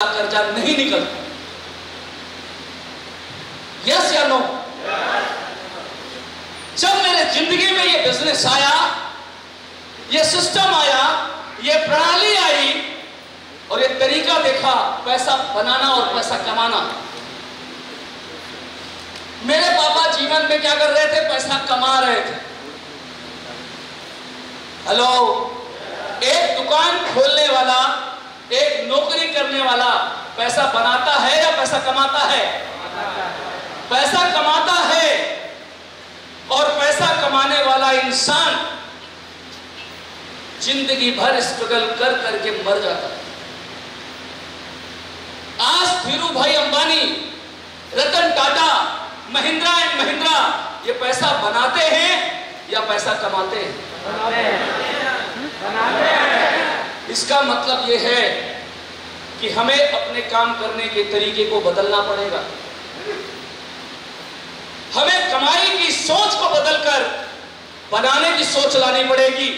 कर्जा नहीं निकलता यस या नो जब मेरे ज़िंदगी में ये बिज़नेस आया, ये सिस्टम आया, ये प्रणाली आई, और ये तरीका देखा, पैसा बनाना और पैसा कमाना। मेरे पापा जीवन में क्या कर रहे थे? पैसा कमा रहे थे। हेलो एक दुकान खोलने वाला एक नौकरी करने वाला पैसा बनाता है या पैसा कमाता है? पैसा कमाता है। और पैसा कमाने वाला इंसान ज़िंदगी भर स्ट्रगल कर करके मर जाता है। आज धीरू भाई अंबानी, रतन टाटा, महिंद्रा एंड महिंद्रा, ये पैसा बनाते हैं या पैसा कमाते हैं। इसका मतलब यह है कि हमें अपने काम करने के तरीके को बदलना पड़ेगा। हमें कमाई की सोच को बदलकर बनाने की सोच लानी पड़ेगी।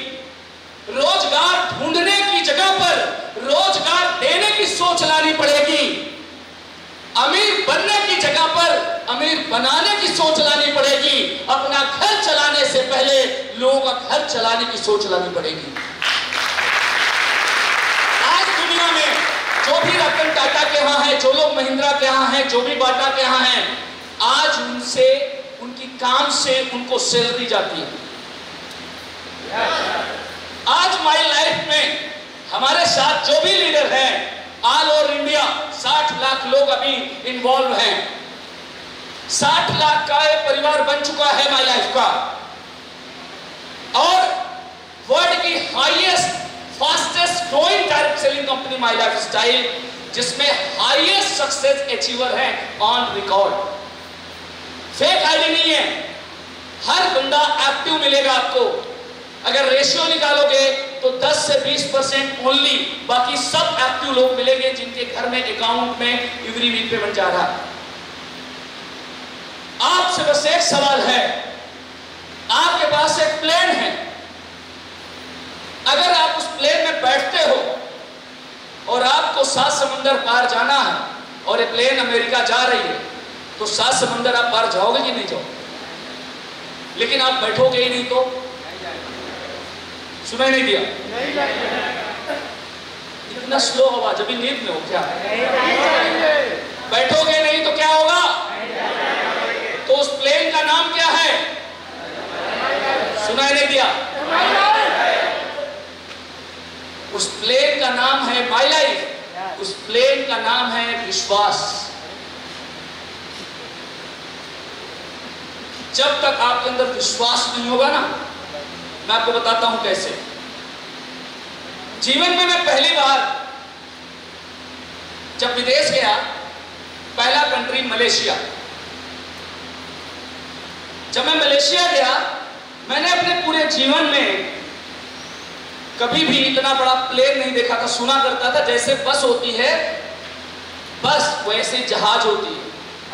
रोज़गार ढूँढने की जगह पर रोज़गार देने की सोच लानी पड़ेगी। अमीर बनने की जगह पर अमीर बनाने की सोच लानी पड़ेगी। अपना घर चलाने से पहले लोगों का घर चलाने की सोच लानी पड़ेगी। दुनिया में जो भी रतन टाटा के यहाँ है, जो लोग महिंद्रा के यहाँ हैं, जो भी बाटा के यहाँ हैं, आज उनसे, उनकी काम से उनको सैलरी जाती है। आज माई लाइफ में हमारे साथ जो भी लीडर हैं ऑल ओवर इंडिया 60 लाख लोग अभी इन्वॉल्व हैं। 60 लाख का परिवार बन चुका है माई लाइफ का और वर्ल्ड की highest fastest growing direct selling company my lifestyle जिसमें हाईएस्ट सक्सेस अचीवर है ऑन रिकॉर्ड फेक आईडी नहीं है. हर बंदा एक्टिव मिलेगा आपको. अगर रेशियो निकालोगे तो 10 से 20 परसेंट ओनली बाकी सब एक्टिव लोग मिलेंगे जिनके घर में अकाउंट में एवरी वीक पेमेंट जा रहा है। आपसे बस एक सवाल है। आपके पास एक प्लेन है। अगर आप उस प्लेन में बैठते हो और आपको सात समंदर पार जाना है और ये प्लेन अमेरिका जा रही है तो सात समंदर आप पार जाओगे कि नहीं जाओगे? लेकिन आप बैठोगे ही नहीं तो? सुनाई नहीं दिया? इतना स्लो आवाज़, अभी नींद में हो क्या? बैठोगे नहीं तो क्या होगा? तो उस प्लेन का नाम क्या है? सुनाई नहीं दिया? उस प्लेन का नाम है माई लाइफ। उस प्लेन का नाम है विश्वास। जब तक आपके अंदर विश्वास नहीं होगा ना मैं आपको बताता हूँ कैसे। जीवन में मैं पहली बार जब विदेश गया पहला कंट्री मलेशिया। जब मैं मलेशिया गया मैंने अपने पूरे जीवन में कभी भी इतना बड़ा प्लेन नहीं देखा था, सुना करता था, जैसे बस होती है, बस वैसे जहाज़ होती है।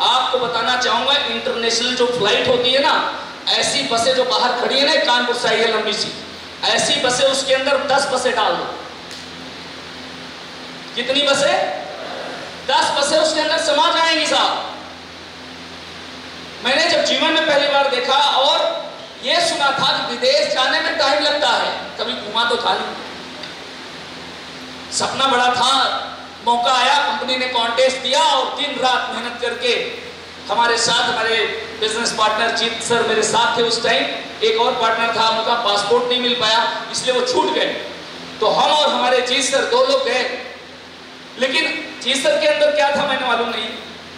आपको बताना चाहूँगा इंटरनेशनल जो फ़्लाइट होती है ना, ऐसी बसें जो बाहर खड़ी है ना, कानपुर से आई है लंबी सी, ऐसी बसें उसके अंदर दस बसें डाल दो। कितनी बसें? दस बसें उसके अंदर समा जाएँगी साहब। मैंने जब जीवन में पहली बार देखा और ये सुना था कि विदेश जाने में टाइम लगता है। कभी घुमा तो था नहीं। सपना बड़ा था। मौका आया कंपनी ने कॉन्टेस्ट दिया और दिन रात मेहनत करके हमारे साथ, हमारे बिज़नेस पार्टनर जीत सर मेरे साथ थे उस टाइम एक और पार्टनर था, उनका पासपोर्ट नहीं मिल पाया, इसलिए वो छूट गए। तो हम और हमारे जीत सर दो लोग गए। लेकिन जीत सर के अंदर क्या था मैंने मालूम नहीं।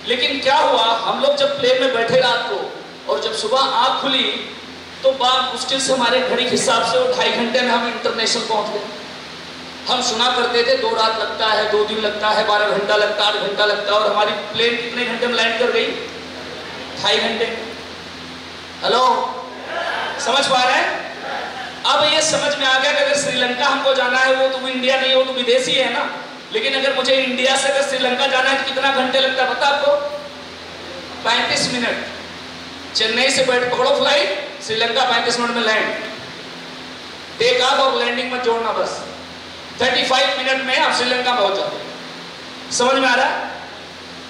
लेकिन क्या हुआ, हम लोग जब प्लेन में बैठे रात को और जब सुबह आँख खुली तो बात मुश्किल से हमारे घड़ी के हिसाब से वो ढाई घंटे में हम इंटरनेशनल पहुँच गए। हम सुना करते थे, दो रात लगता है, दो दिन लगता है, बारह घंटा लगता है, आठ घंटा लगता है, और हमारी प्लेन कितने घंटे में लैंड कर गई? ढाई घंटे। हेलो समझ पा रहे हैं? अब ये समझ में आ गया कि अगर श्रीलंका हमको जाना है, वो तो इंडिया नहीं हो तो विदेशी है ना। लेकिन अगर मुझे इंडिया से अगर श्रीलंका जाना है तो कितना घंटे लगता है? पता आपको। पैंतीस मिनट। चेन्नई से बैठ पकड़ो फ़्लाइट श्रीलंका पैंतीस मिनट में लैंड टेक ऑफ़ और लैंडिंग में जोड़ना बस. 35 मिनट में आप श्रीलंका पहुँच जाते समझ में आ रहा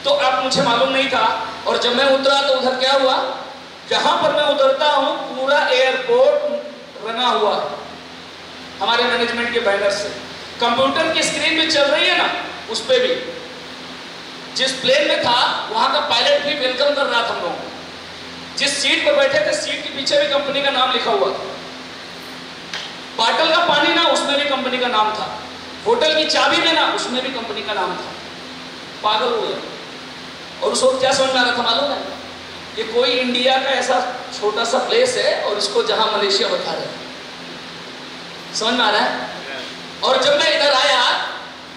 तो अब मुझे मालूम नहीं था और जब मैं उतरा तो उधर क्या हुआ? जहाँ पर मैं उतरता हूँ, पूरा एयरपोर्ट रंगा हुआ हमारे मैनेजमेंट के बैनर से. कंप्यूटर की स्क्रीन भी चल रही है ना, उस पर भी. जिस प्लेन में था, वहाँ का पायलट भी वेलकम कर रहा था हम लोगों को. जिस सीट पर बैठे थे सीट के पीछे भी कंपनी का नाम लिखा हुआ था। पाटल का पानी ना, उसमें भी कंपनी का नाम था। होटल की चाबी में ना, उसमें भी कंपनी का नाम था। पागल हो गया। और उस वक्त क्या समझ में आ रहा था मालूम है? ये कोई इंडिया का ऐसा छोटा सा प्लेस है और इसको जहाँ मलेशिया बता रहे समझ में आ रहा है? और जब मैं इधर आया,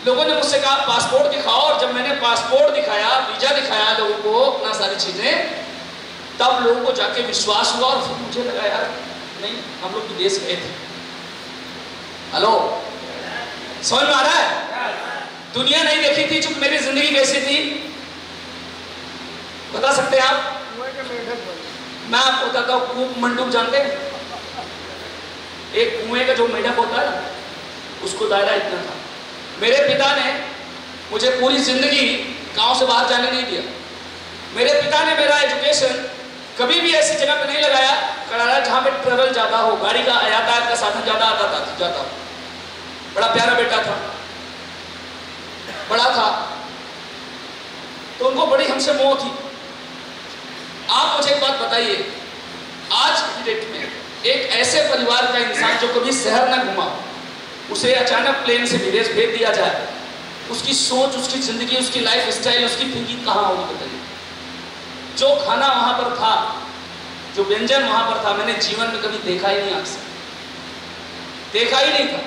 लोगों ने मुझसे कहा, पासपोर्ट दिखाओ। और जब मैंने पासपोर्ट दिखाया, वीज़ा दिखाया, लोगों को अपना सारी चीज़ें तब लोगों को जाके विश्वास हुआ और फिर मुझे लगा, यार, नहीं, हम लोग विदेश गए थे। हेलो? समझ में आ रहा है? दुनिया नहीं देखी थी चुप मेरी ज़िंदगी कैसी थी। बता सकते हैं आप? मैं आपको बताता हूँ कूप मंडूक जानते हैं? एक कुएँ का जो मेढक होता है ना, उसको दायरा इतना था। मेरे पिता ने मुझे पूरी ज़िंदगी गाँव से बाहर जाने नहीं दिया। मेरे पिता ने मेरा एजुकेशन कभी भी ऐसी जगह पे नहीं लगाया कराया जहाँ पे ट्रेवल ज़्यादा हो, गाड़ी का यातायात का साधन ज़्यादा आता था, जाता बड़ा प्यारा बेटा था। बड़ा था। तो उनको बड़ी हमसे मोह थी। आप मुझे एक बात बताइए, आज की डेट में एक ऐसे परिवार का इंसान जो कभी शहर ना घुमा उसे अचानक प्लेन से विदेश भेज दिया जाए, उसकी सोच, उसकी ज़िंदगी, उसकी लाइफ स्टाइल उसकी थिंकिंग कहाँ होगी बताइए? जो खाना वहाँ पर था, जो व्यंजन वहाँ पर था, मैंने जीवन में कभी देखा ही नहीं आपसे देखा ही नहीं था।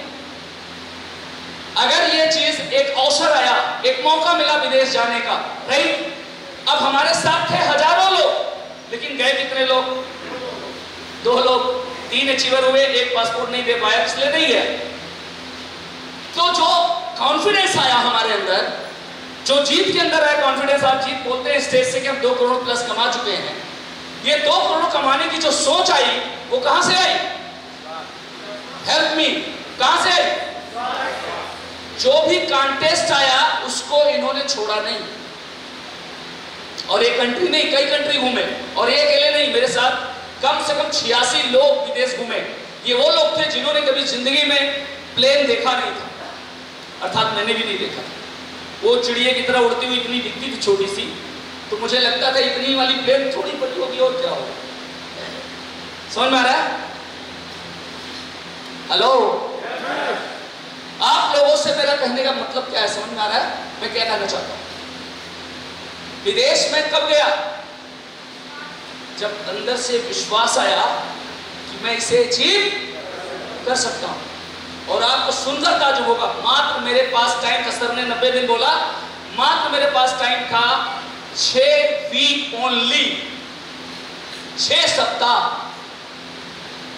अगर ये चीज़ एक अवसर आया, एक मौका मिला विदेश जाने का राइट अब हमारे साथ थे हज़ारों लोग, लेकिन गए कितने लोग? दो लोग। तीन अचीवर हुए, एक पासपोर्ट नहीं दे पाया, इसलिए नहीं है। तो जो कॉन्फिडेंस आया हमारे अंदर जो जीत के अंदर है कॉन्फिडेंस आप जीत बोलते हैं स्टेज से कि हम दो करोड़ प्लस कमा चुके हैं। ये दो करोड़ कमाने की जो सोच आई, वो कहाँ से आई? हेल्प मी कहाँ से आई? जो भी कॉन्टेस्ट आया, उसको इन्होंने छोड़ा नहीं। और एक कंट्री नहीं, कई कंट्री घूमे। और ये अकेले नहीं, मेरे साथ कम से कम छियासी लोग विदेश घूमे। ये वो लोग थे जिन्होंने कभी ज़िंदगी में प्लेन देखा नहीं था। अर्थात मैंने भी नहीं देखा। वो चिड़िया की तरह उड़ती हुई इतनी दिखती थी छोटी सी तो मुझे लगता था इतनी वाली प्लेन थोड़ी बड़ी होगी और क्या होगा। समझ में आ रहा है? हेलो आप लोगों से मेरा कहने का मतलब क्या है? समझ में आ रहा है? मैं क्या कहना चाहता हूँ। विदेश में कब गया? जब अंदर से विश्वास आया कि मैं इसे अचीव कर सकता हूँ। और आपको सुनकर ताजुब होगा, मात्र मेरे पास टाइम सर ने नब्बे दिन बोला, मात्र मेरे पास टाइम था वीक ओनली सप्ताह.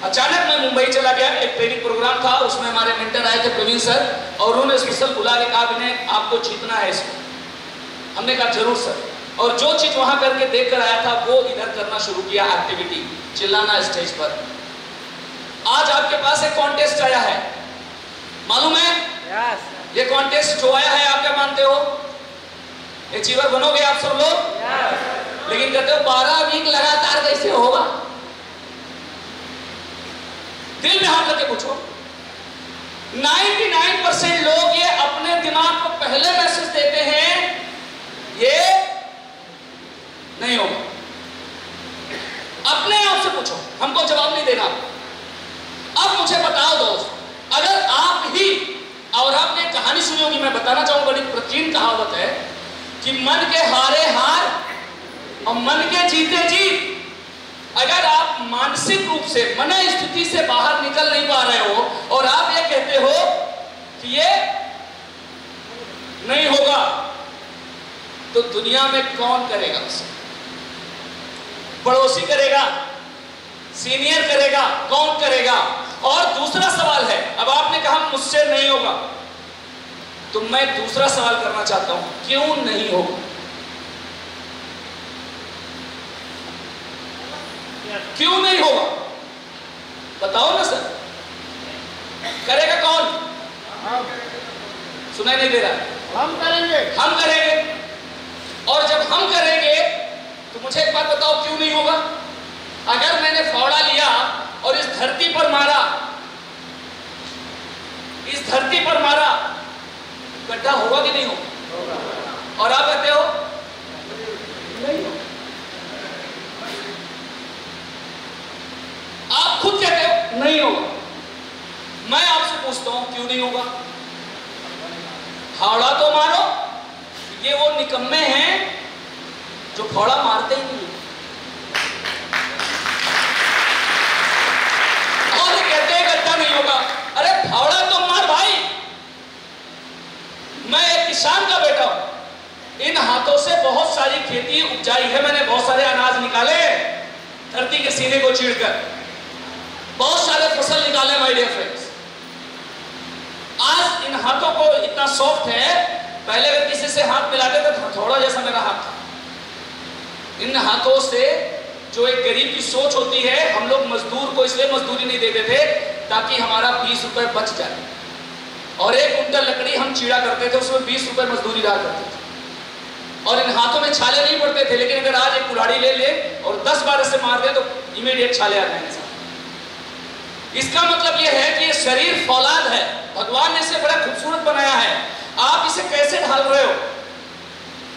अचानक मैं मुंबई चला गया, एक ट्रेनिंग प्रोग्राम था, उसमें हमारे मेंटर आए थे प्रवीण सर, और उन्होंने स्पेशल बुला के कहा, विनय, आपको जीतना है इसको हमने कहा, ज़रूर सर। और जो चीज़ वहाँ करके देख कर आया था, वो इधर करना शुरू किया एक्टिविटी चिल्लाना स्टेज पर। आज आपके पास एक कॉन्टेस्ट आया है। मालूम है? Yes. ये कॉन्टेस्ट जो आया है, आप क्या मानते हो? अचीवर बनोगे आप सब लोग? लेकिन कहते हो, बारह वीक लगातार कैसे होगा? दिल में हाथ लगे पूछो। 99 परसेंट लोग ये अपने दिमाग को पहले मैसेज देते हैं ये नहीं होगा अपने आप से पूछो हमको जवाब नहीं देना अब मुझे बताओ दोस्त अगर आप ही और आपने एक कहानी सुनी होगी मैं बताना चाहूँगा बड़ी प्राचीन कहावत है कि मन के हारे हार और मन के जीते जीत अगर मानसिक रूप से, मन स्थिति से बाहर निकल नहीं पा रहे हो और आप ये कहते हो कि ये नहीं होगा तो दुनिया में कौन करेगा उसे? पड़ोसी करेगा, सीनियर करेगा, कौन करेगा? और दूसरा सवाल है, अब आपने कहा मुझसे नहीं होगा तो मैं दूसरा सवाल करना चाहता हूँ, क्यों नहीं होगा? क्यों नहीं होगा? बताओ ना सर। करेगा कौन? सुनाई नहीं दे रहा। हम करेंगे। हम करेंगे। और जब हम करेंगे तो मुझे एक बात बताओ क्यों नहीं होगा? अगर मैंने फावड़ा लिया और इस धरती पर मारा इस धरती पर मारा गड्ढा होगा कि नहीं होगा? और आप कहते हो नहीं होगा। आप खुद कहते हो? नहीं होगा। मैं आपसे पूछता हूँ क्यों नहीं होगा? फावड़ा तो मारो। ये वो निकम्मे हैं जो फावड़ा मारते ही नहीं और कहते हैं गड्ढा नहीं होगा। अरे फावड़ा तो मार भाई। मैं एक किसान का बेटा हूँ। इन हाथों से बहुत सारी खेती उपजाई है। मैंने बहुत सारे अनाज निकाले धरती के सीने को चीरकर। सारे फ़सल निकाले माय डियर फ्रेंड्स आज इन हाथों को इतना सॉफ्ट है, पहले अगर किसी से हाथ मिलाते तो थोड़ा जैसा मेरा हाथ था। इन हाथों से जो एक गरीब की सोच होती है, हम लोग मजदूर को इसलिए मजदूरी नहीं देते थे, ताकि हमारा बीस रुपए बच जाए। और एक कुंटल लकड़ी हम चीड़ा करते थे, उसमें बीस रुपए मजदूरी डाल करते थे। और इन हाथों में छाले नहीं पड़ते थे, लेकिन अगर आज एक कुल्हाड़ी ले ले और दस बार इसे मार दे तो इमीडिएट छाले आ जाएँगे। इसका मतलब यह है कि ये शरीर फौलाद है। भगवान ने इसे बड़ा खूबसूरत बनाया है। आप इसे कैसे ढाल रहे हो?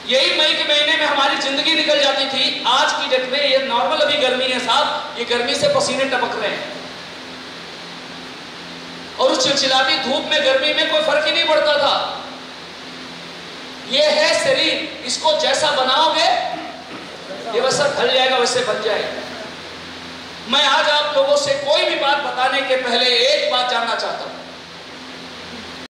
यही मई के महीने में हमारी ज़िंदगी निकल जाती थी। आज की डेट में ये नॉर्मल अभी गर्मी है साहब। ये गर्मी से पसीने टपक रहे हैं। और उस चिलचिलाती धूप में, गर्मी में कोई फ़र्क ही नहीं पड़ता था। ये है शरीर। इसको जैसा बनाओगे, ये वैसा ढल जाएगा, वैसे बन जाएगा। मैं आज आप लोगों से कोई भी बात बताने के पहले एक बात जानना चाहता हूँ।